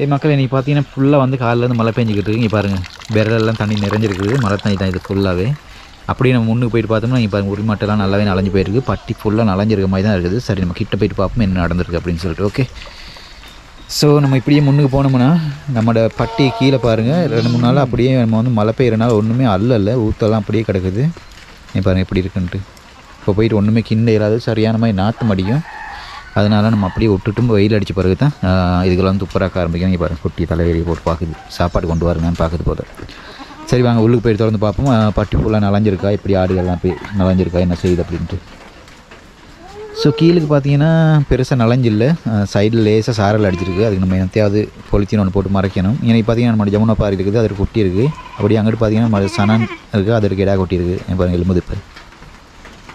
ஏ மக்கள் இன்றைக்கி பார்த்தீங்கன்னா ஃபுல்லாக வந்து காலிலேருந்து மழை பெஞ்சிக்கிட்டு இருக்கு இங்கே பாருங்கள் விரலெல்லாம் தண்ணி நிறைஞ்சிருக்குது. மழை தண்ணி தான் இது ஃபுல்லாகவே அப்படியே நம்ம முன்னுக்கு போயிட்டு பார்த்தோம்னா இங்கே பாருங்க உரிமட்டெல்லாம் நல்லாவே நலஞ்சு போயிருக்கு பட்டி ஃபுல்லாக நலஞ்சிருக்க மாதிரி தான் இருக்குது. சரி நம்ம கிட்ட போயிட்டு பார்ப்போம் என்ன நடந்திருக்கு அப்படின்னு சொல்லிட்டு ஓகே ஸோ நம்ம இப்படியே முன்னுக்கு போனோம்னா நம்மளோட பட்டி கீழே பாருங்கள் ரெண்டு மூணு நாள் அப்படியே நம்ம வந்து மழை பெய்யறனால ஒன்றுமே அல்ல ஊத்தெல்லாம் அப்படியே கிடக்குது. நீ பாருங்கள் எப்படி இருக்குன்ட்டு. இப்போ போயிட்டு ஒன்றுமே கிண்ட இல்லாது சரியான மாதிரி நாற்று மடியும். அதனால நம்ம அப்படியே விட்டுட்டும் வெயில் அடித்த பிறகு தான் இதுக்கெல்லாம் துப்புராக்க ஆரம்பிக்கும் இங்கே பாருங்க குட்டி தலைவலி போட்டு பார்க்குது. சாப்பாடு கொண்டு வருங்கன்னு பார்க்குது போதும் சரி வாங்க உள்ளுக்கு போய் திறந்து பார்ப்போம். பட்டி ஃபுல்லாக நலஞ்சிருக்கா? இப்படி ஆடுகள்லாம் போய் நலஞ்சிருக்கா? என்ன செய்யுது அப்படின்ட்டு. ஸோ கீழுக்கு பார்த்தீங்கன்னா பெருசாக நலஞ்சில்லை. சைடில் லேசாக சாரல் அடிச்சிருக்கு. அதுக்கு நம்ம எத்தையாவது பொலித்தீன் ஒன்று போட்டு மறைக்கணும். இன்றைக்கி பார்த்தீங்கன்னா நம்ம ஜமுனா பாறை இருக்குது. அது ஒரு குட்டி இருக்குது அப்படியே அங்கிட்டு பார்த்தீங்கன்னா நம்ம சனன் இருக்குது அதற்கு இடா கொட்டி குட்டி இருக்குது என் பாருங்க எலும்புது இப்போ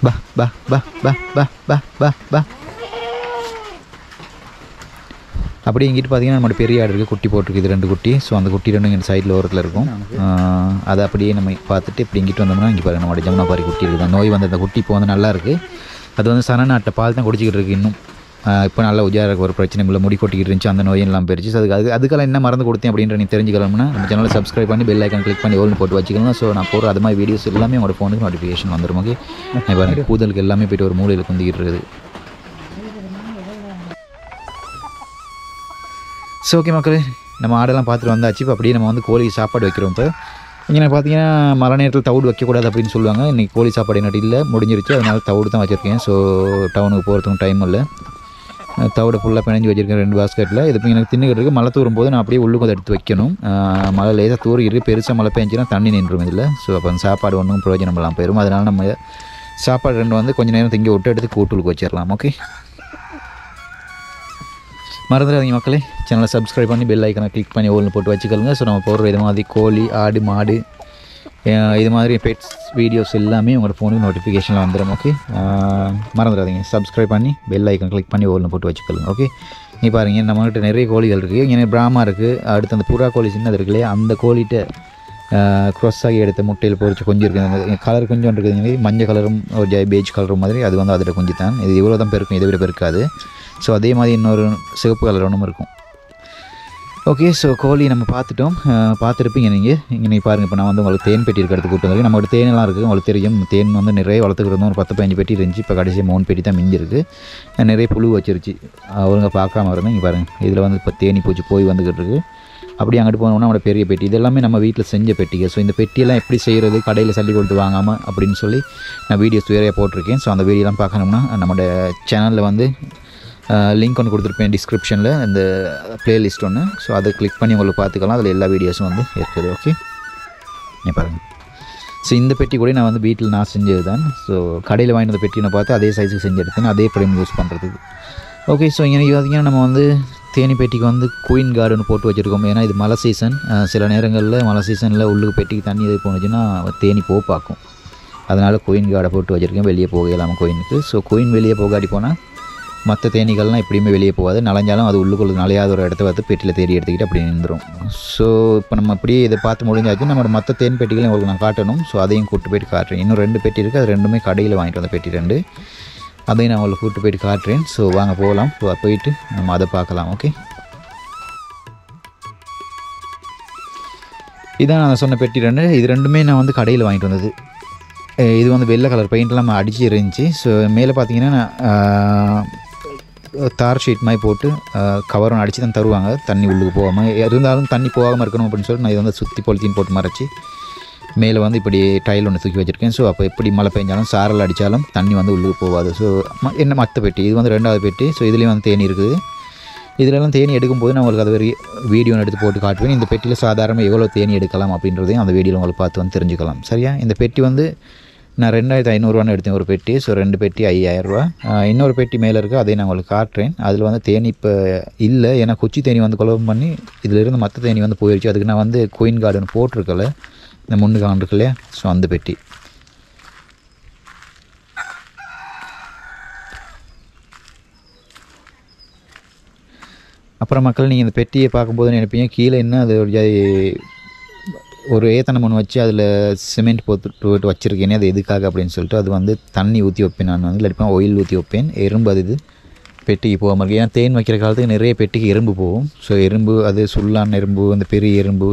பா பா பா பா பா பா பா பா. அப்படியே இங்கிட்டு பார்த்தீங்கன்னா நம்மளோட பெரிய ஆடு இருக்குது குட்டி போட்டிருக்கு இது ரெண்டு குட்டி. ஸோ அந்த குட்டி ரெண்டும் இங்கே சைடில் ஓரத்தில் இருக்கும். அதை அப்படியே நம்ம பார்த்துட்டு இப்படி இங்கிட்டு வந்தோம்னா இங்கே பாருங்க நம்மளோட ஜமுனா பாறை குட்டி இருக்குது. நோய் வந்த அந்த குட்டி இப்போ வந்து நல்லா இருக்குது அது வந்து சனநாட்டை பால் தான் குடிச்சிக்கிட்டு இருக்கு இன்னும். இப்போ நல்ல உஜார ஒரு பிரச்சனை இல்லை. முடி கொட்டிக்கிட்டு இருந்துச்சு அந்த நோயும் எல்லாம் போயிருச்சு. அதுக்கு அது அதுக்கெல்லாம் என்ன மறந்து கொடுத்தேன் அப்படின்ற நீ தெரிஞ்சுக்கலாம்னா நம்ம சேனலை சப்ஸ்கிரைப் பண்ணி பெல் ஐக்கன் கிளிக் பண்ணி ஓல்னு போட்டு வச்சுக்கலாம் ஸோ நான் போகிற அது மாதிரி வீடியோஸ் எல்லாமே உங்களோட ஃபோனுக்கு நோட்டிஃபிகேஷன் வந்துடும் ஓகே கூதலுக்கு எல்லாமே போயிட்டு ஒரு மூலையில் குந்திக்கிட்டு இருக்குது. ஸோ ஓகே மக்களே நம்ம ஆடெல்லாம் பார்த்துட்டு வந்தாச்சு. இப்போ அப்படியே நம்ம வந்து கோழி சாப்பாடு வைக்கிறோம் இப்போ. இங்கே பார்த்தீங்கன்னா மழை நேரத்தில் தவிடு வைக்கக்கூடாது அப்படின்னு சொல்லுவாங்க. இன்றைக்கி கோழி சாப்பாடு என்னட்டு இல்லை முடிஞ்சிருச்சு. அதனால் தவிடு தான் வச்சுருக்கேன். ஸோ டவுனுக்கு போகிறதுக்கும் டைம் இல்லை. தவிடு ஃபுல்லாக பிணைஞ்சு வச்சுருக்கேன் ரெண்டு பாஸ்கெட்டில் இது இப்போ எனக்கு தின்னுக்கிட்டு இருக்குது மழை தூரும் போது நான் அப்படியே உள்ளுக்கு அதை எடுத்து வைக்கணும். மழை லேசாக தூரிட்டு பெருசாக மழை பெஞ்சுன்னா தண்ணி நின்றும் இதில். ஸோ அப்போ அந்த சாப்பாடு ஒன்றும் பிரயோஜனம் இல்லாமல் போயிடும் அதனால் நம்ம சாப்பாடு ரெண்டு வந்து கொஞ்சம் நேரம் திங்க விட்டு எடுத்து கூட்டுலுக்கு வச்சிடலாம் ஓகே மறந்துடாதீங்க மக்களே. சேனலை சப்ஸ்கிரைப் பண்ணி பெல் ஐக்கனை கிளிக் பண்ணி ஓல்னு போட்டு வச்சுக்கோங்க. ஸோ நம்ம போடுற இது மாதிரி கோழி ஆடு மாடு இது மாதிரி பெட்ஸ் வீடியோஸ் எல்லாமே உங்களோட ஃபோனுக்கு நோட்டிஃபிகேஷனில் வந்துடும் ஓகே மறந்துடாதீங்க. சப்ஸ்கிரைப் பண்ணி பெல் ஐக்கன் கிளிக் பண்ணி ஓல்னு போட்டு வச்சுக்கோங்க ஓகே நீ பாருங்க நம்மகிட்ட நிறைய கோழிகள் இருக்குது இங்கே பிராமா இருக்குது அடுத்து அந்த புறா கோழி சின்னது இருக்கு இல்லையா? அந்த கோழிகிட்ட க்ராஸ் ஆகி எடுத்த முட்டையில் பொறிச்சு கொஞ்சம் இருக்குது கலர் கொஞ்சம் இருக்குது மஞ்சள் கலரும் ஒரு ஜெய் பேஜ் கலரும் மாதிரி அது வந்து அதில் கொஞ்சம் தான் இது இவ்வளோ தான் பெருக்கும் இதை விட பெருக்காது ஸோ அதே மாதிரி இன்னொரு சிவப்பு கலர் ஒன்றும் இருக்கும் ஓகே ஸோ கோழி நம்ம பார்த்துட்டோம். பார்த்துருப்பீங்க நீங்கள் இங்கே நீங்கள் பாருங்கள் இப்போ நான் வந்து உங்களுக்கு தேன் பெட்டி இருக்கிறது கூட்டு வந்து நம்மளோட தேனெல்லாம் இருக்குது. உங்களுக்கு தெரியும் தேன் வந்து நிறைய வளர்த்துக்கிறதும் ஒரு பத்து பதினஞ்சு பெட்டி இருந்துச்சு. இப்போ கடைசியாக மூணு பெட்டி தான் மிஞ்சிருக்கு. நிறைய புழு வச்சிருச்சு. அவங்க பார்க்காம இருந்தால் இங்கே பாருங்கள் இதில் வந்து இப்போ தேனி பூச்சி போய் வந்துக்கிட்டு இருக்கு. அப்படி அங்கிட்டு போனோம்னா நம்மளோட பெரிய பெட்டி. இது எல்லாமே நம்ம வீட்டில் செஞ்ச பெட்டிகள் ஸோ இந்த பெட்டியெல்லாம் எப்படி செய்கிறது கடையில் சல்லி கொடுத்து வாங்காமல் அப்படின்னு சொல்லி நான் வீடியோஸ் வேறையாக போட்டிருக்கேன். ஸோ அந்த வீடியோலாம் பார்க்கணும்னா நம்மளோட சேனலில் வந்து லிங்க் ஒன்று கொடுத்துருப்பேன் டிஸ்கிரிப்ஷனில் இந்த பிளேலிஸ்ட் ஒன்று ஸோ அதை கிளிக் பண்ணி உங்களுக்கு பார்த்துக்கலாம். அதில் எல்லா வீடியோஸும் வந்து இருக்குது ஓகே நீ பாருங்கள் ஸோ இந்த பெட்டி கூட நான் வந்து வீட்டில் நான் செஞ்சது தான் ஸோ கடையில் வாங்கிட்டு வந்த பெட்டியை பார்த்து அதே சைஸுக்கு செஞ்சு எடுத்தேன். அதே ஃப்ரேம் யூஸ் பண்ணுறதுக்கு ஓகே ஸோ இங்கே பார்த்தீங்கன்னா நம்ம வந்து தேனி பெட்டிக்கு வந்து குயின் கார்டன் போட்டு வச்சுருக்கோம். ஏன்னா இது மழை சீசன் சில நேரங்களில் மழை சீசனில் உள்ளுக்கு பெட்டிக்கு தண்ணி எது போனுச்சுன்னா தேனி போ பார்க்கும். அதனால் குயின் கார்டை போட்டு வச்சுருக்கேன். வெளியே போக இல்லாமல் கோயினுக்கு ஸோ குயின் வெளியே போகாடி போனால் மற்ற தேனீகள்லாம் எப்படியுமே வெளியே போகாது. நனைஞ்சாலும் அது உள்ளுக்குள்ள நலையாத ஒரு இடத்த பார்த்து பெட்டியில் தேடி எடுத்துக்கிட்டு அப்படி நின்றுடும் ஸோ இப்போ நம்ம அப்படியே இதை பார்த்து முடிஞ்சாச்சு. நம்மளோட மற்ற தேன் பெட்டிகளையும் உங்களுக்கு நான் காட்டணும். ஸோ அதையும் கூப்பிட்டு போயிட்டு காட்டுறேன். இன்னும் ரெண்டு பெட்டி இருக்குது அது ரெண்டுமே கடையில் வாங்கிட்டு வந்த பெட்டி ரெண்டு. அதையும் நான் உங்களுக்கு கூப்பிட்டு போயிட்டு காட்டுறேன். ஸோ வாங்க போகலாம். போயிட்டு நம்ம அதை பார்க்கலாம். ஓகே இதான் நான் சொன்ன பெட்டி ரெண்டு. இது ரெண்டுமே நான் வந்து கடையில் வாங்கிட்டு வந்தது. இது வந்து வெள்ளை கலர் பெயிண்ட்லாம் அடிச்சு இருந்துச்சு ஸோ மேலே பார்த்தீங்கன்னா நான், தார் ஷீட் மாதிரி போட்டு கவரும் அடித்து தான் தருவாங்க. தண்ணி உள்ளுக்கு போகாமல் இருந்தாலும் தண்ணி போகாமல் இருக்கணும் அப்படின்னு சொல்லி நான் இதை வந்து சுற்றி பொலித்தீன் போட்டு மறைச்சி மேலே வந்து இப்படி டைல் ஒன்று தூக்கி வச்சுருக்கேன். ஸோ அப்போ எப்படி மழை பெஞ்சாலும் சாரல் அடித்தாலும் தண்ணி வந்து உள்ளுக்கு போகாது. ஸோ என்ன மற்ற பெட்டி இது வந்து ரெண்டாவது பெட்டி. ஸோ இதுலேயும் வந்து தேனி இருக்குது. இதிலெல்லாம் தேனி எடுக்கும்போது நான் உங்களுக்கு அது ஒரு வீடியோ எடுத்து போட்டு காட்டுவேன். இந்த பெட்டியில் சாதாரணமாக எவ்வளோ தேனி எடுக்கலாம் அப்படின்றதையும் அந்த வீடியோவில் உங்களுக்கு பார்த்து வந்து தெரிஞ்சுக்கலாம். சரியா? இந்த பெட்டி வந்து நான் ரெண்டாயிரத்து ஐநூறுரூவான்னு எடுத்தேன் ஒரு பெட்டி. ஸோ ரெண்டு பெட்டி ஐயாயிரரூவா. இன்னொரு பெட்டி மேலே இருக்குது அதை நான் உங்களுக்கு காட்டுறேன். அதில் வந்து தேனி இப்போ இல்லை ஏன்னா குச்சி தேனி வந்து குழப்பம் பண்ணி இதிலிருந்து மற்ற தேனி வந்து போயிடுச்சு அதுக்கு நான் வந்து குயின் கார்டன் போட்டிருக்கல இந்த முன்னு கார்டன் இருக்கு இல்லையா? ஸோ அந்த பெட்டி. அப்புறம் மக்கள் நீங்கள் இந்த பெட்டியை பார்க்கும்போது நினைப்பீங்க கீழே என்ன அது ஒரு ஒரு ஏத்தனை மண் வச்சு அதில் சிமெண்ட் போட்டு போட்டு வச்சுருக்கேனே அது எதுக்காக அப்படின்னு சொல்லிட்டு அது வந்து தண்ணி ஊற்றி வைப்பேன் நான். வந்து இல்லாட்டி ஆயில் ஊற்றி வைப்பேன். எறும்பு அது இது பெட்டிக்கு போகாமல் இருக்குது ஏன்னா தேன் வைக்கிற காலத்துக்கு நிறைய பெட்டிக்கு எறும்பு போகும். ஸோ எறும்பு அது சுல்லான் எறும்பு அந்த பெரிய எறும்பு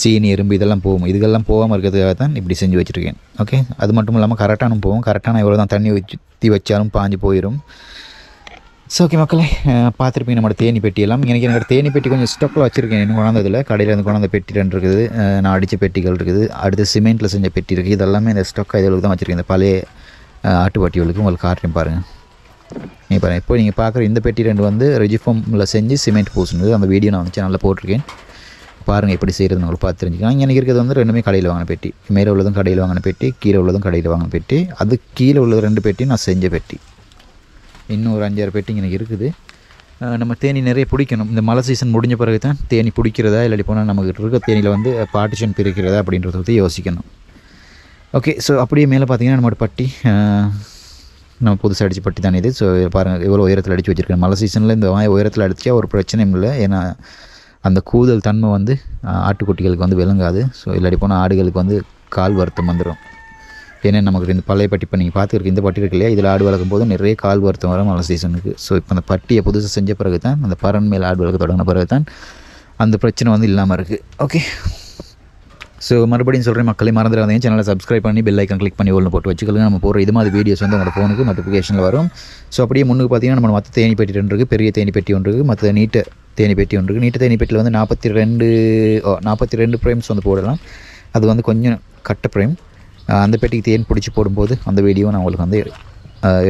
சீனி எறும்பு இதெல்லாம் போகும். இதுக்கெல்லாம் போகாமல் இருக்கிறதுக்காக தான் இப்படி செஞ்சு வச்சுருக்கேன். ஓகே அது மட்டும் இல்லாமல் கரெக்டானும் போகும். கரெக்டான எவ்வளோ தான் தண்ணி ஊற்றி வச்சாலும் பாஞ்சு போயிடும் ஸோ ஓகே மக்களே பார்த்துருப்பீங்க நம்மளோட தேனி பெட்டியெல்லாம் எனக்கு என்னோட தேனி பெட்டி கொஞ்சம் ஸ்டக்கில் வச்சுருக்கேன். இன்னும் கொண்டாந்ததில் கடையில் இருந்து கொண்டாந்த பெட்டி ரெண்டு இருக்குது. நான் அடித்த பெட்டிகள் இருக்குது. அடுத்து சிமெண்ட்டில் செஞ்ச பெட்டி இருக்குது. இதெல்லாமே இந்த ஸ்டக் இதுகளுக்கு தான் வச்சுருக்கேன். இந்த பழைய அஹ் ஆட்டுப்பட்டிகளுக்கு. உங்களுக்கு காட்டுறேன் பாருங்கள் நீ பாருங்கள் இப்போ நீங்கள் பார்க்குற இந்த பெட்டி ரெண்டு வந்து ரெஜிஃபார்மில் செஞ்சு சிமெண்ட் பூசுனது. அந்த வீடியோ நான் வந்து நல்லா போட்டிருக்கேன். பாருங்கள் எப்படி செய்கிறது உங்களுக்கு பார்த்து தெரிஞ்சுக்கலாம். எனக்கு இருக்கிறது வந்து ரெண்டுமே கடையில் வாங்கின பெட்டி. மேலே உள்ளதும் கடையில் வாங்கின பெட்டி கீழே உள்ளதும் கடையில் வாங்கின பெட்டி. அது கீழே உள்ளது ரெண்டு பெட்டி நான் செஞ்ச பெட்டி. இன்னும் ஒரு அஞ்சாறு பெட்டிங் எனக்கு இருக்குது. நம்ம தேனி நிறைய பிடிக்கணும். இந்த மழை சீசன் முடிஞ்ச பிறகு தான் தேனி பிடிக்கிறதா இல்லாட்டி போனால் நமக்கு இருக்க தேனியில் வந்து பார்ட்டிஷன் பிரிக்கிறதா அப்படின்றத பற்றி யோசிக்கணும். ஓகே ஸோ அப்படியே மேலே பார்த்தீங்கன்னா நம்மளோட பட்டி நம்ம புதுசாக அடித்து பட்டி தானே இது. ஸோ பாருங்கள் எவ்வளோ உயரத்தில் அடித்து வச்சுருக்கேன். மழை சீசனில் இந்த வாய் உயரத்தில் அடித்தா ஒரு பிரச்சனையும் இல்லை. ஏன்னா அந்த கூதல் தன்மை வந்து ஆட்டுக்குட்டிகளுக்கு வந்து விளங்காது. ஸோ இல்லாட்டி போனால் ஆடுகளுக்கு வந்து கால் வருத்தம் வந்துடும் ஏன்னா நமக்கு இந்த பழைய பட்டி இப்போ நீங்கள் பார்த்துருக்க இந்த பட்டி இருக்கு இல்லையா? இதில் ஆடு வளர்க்கும் போது நிறைய கால் வருத்தம் வரும் மழை சீசனுக்கு ஸோ இப்போ அந்த பட்டியை புதுசாக செஞ்ச பிறகு தான் அந்த பறன் மேல் ஆடு வளர்க்க தொடங்கின பிறகு தான் அந்த பிரச்சனை வந்து இல்லாமல் இருக்குது ஓகே ஸோ மறுபடியும் சொல்கிறேன் மக்களை மறந்துடாதீங்க. சேனலை சப்ஸ்கிரைப் பண்ணி பெல் ஐக்கன் கிளிக் பண்ணி ஒன்று போட்டு வச்சுக்கோங்க. நம்ம போகிற இது மாதிரி வீடியோஸ் வந்து உங்களோட ஃபோனுக்கு நோட்டிஃபிகேஷனில் வரும். ஸோ அப்படியே முன்னுக்கு பார்த்தீங்கன்னா நம்ம மற்ற தேனி பெட்டி ஒன்று இருக்குது பெரிய தேனி பெட்டி ஒன்று இருக்குது மற்ற நீட்ட தேனி பெட்டி ஒன்று இருக்குது நீட்ட தேனி பெட்டியில் வந்து நாற்பத்தி ரெண்டு நாற்பத்தி ரெண்டு ப்ரேம்ஸ் வந்து போடலாம். அது வந்து கொஞ்சம் கட்ட ப்ரேம் அந்த பெட்டிக்கு தேன் பிடிச்சி போடும்போது அந்த வீடியோ நான் உங்களுக்கு வந்து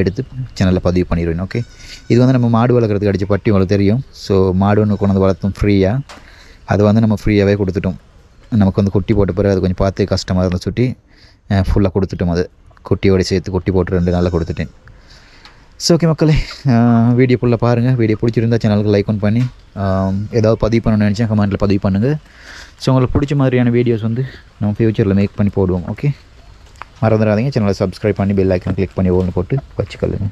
எடுத்து சேனலில் பதிவு பண்ணிடுவேன் ஓகே இது வந்து நம்ம மாடு வளர்க்குறதுக்கு அடித்த பட்டி உங்களுக்கு தெரியும். ஸோ மாடு ஒன்று கொண்டு வந்து வளர்த்தோம் ஃப்ரீயாக அது வந்து நம்ம ஃப்ரீயாகவே கொடுத்துட்டோம். நமக்கு வந்து குட்டி போட்ட பிறகு அது கொஞ்சம் பார்த்து கஷ்டமாக இருந்த சுட்டி ஃபுல்லாக கொடுத்துட்டோம் அது. குட்டியோடு சேர்த்து குட்டி போட்டு ரெண்டு நாளில் கொடுத்துட்டேன். ஸோ ஓகே மக்களே வீடியோ ஃபுல்லாக பாருங்கள் வீடியோ பிடிச்சிருந்தா சேனலுக்கு லைக் ஒன் பண்ணி ஏதாவது பதிவு பண்ணணும்னு நினச்சா கமெண்ட்டில் பதிவு பண்ணுங்கள் ஸோ உங்களுக்கு பிடிச்ச மாதிரியான வீடியோஸ் வந்து நம்ம ஃப்யூச்சரில் மேக் பண்ணி போடுவோம் ஓகே மறந்துடாதீங்க. சேனலை சப்ஸ்கிரைப் பண்ணி பெல் ஐக்கன் கிளிக் பண்ணி ஓன்னு போட்டு வச்சுக்கொள்ளுங்க